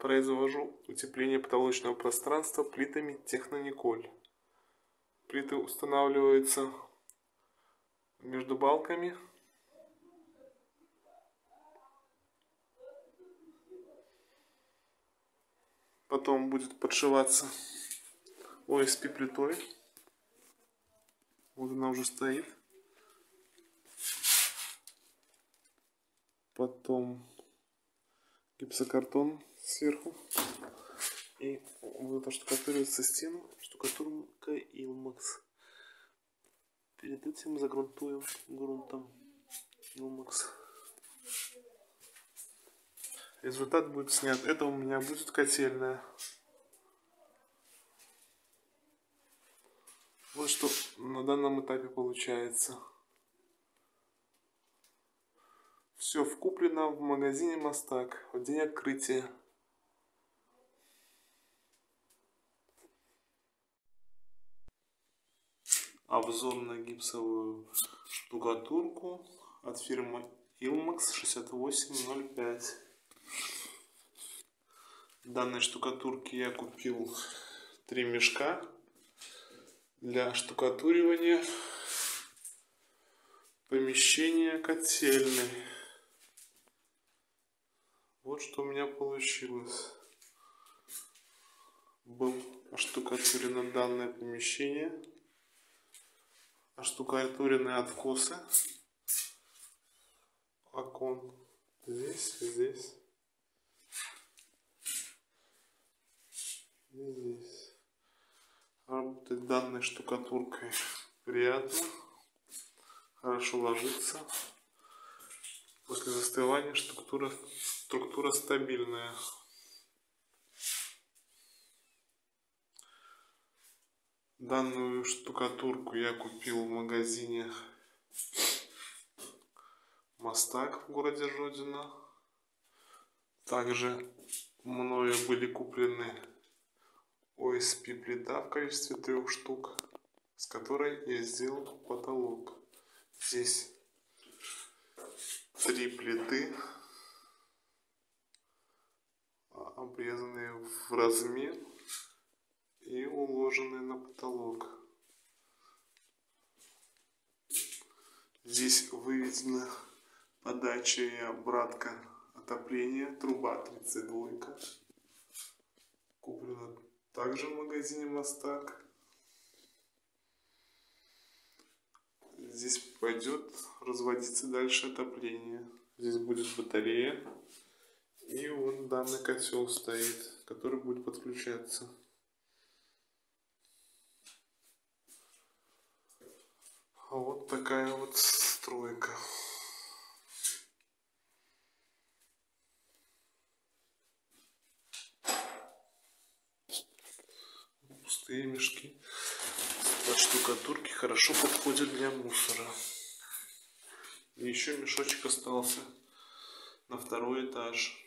Произвожу утепление потолочного пространства плитами Технониколь. Плиты устанавливаются между балками. Потом будет подшиваться ОСП плитой. Вот она уже стоит. Потом гипсокартон сверху. И вот это штукатуривается стену штукатурка Илмакс. Перед этим загрунтуем грунтом Илмакс. Результат будет снят. Это у меня будет котельная. Вот что на данном этапе получается. Все вкуплено в магазине Мастак в день открытия. Обзор на гипсовую штукатурку от фирмы Ilmax 6805. Данной штукатурки я купил три мешка для штукатуривания помещения котельной. Что у меня получилось. Был оштукатурено данное помещение. Оштукатуренные откосы окон. Здесь, здесь. И здесь. Работать данной штукатуркой приятно. Хорошо ложится. После застывания структура, структура стабильная. Данную штукатурку я купил в магазине Мастак в городе Жодино. Также мною были куплены ОСП плита в количестве трех штук, с которой я сделал потолок. Здесь три плиты, обрезанные в размер и уложенные на потолок. Здесь выведена подача и обратка отопления, труба 32. Куплена также в магазине Мастак. здесь пойдет разводиться дальше отопление. Здесь будет батарея. И вот данный котел стоит, который будет подключаться. А вот такая вот стройка. Пустые мешки от штукатурки хорошо подходит для мусора. И еще мешочек остался на второй этаж.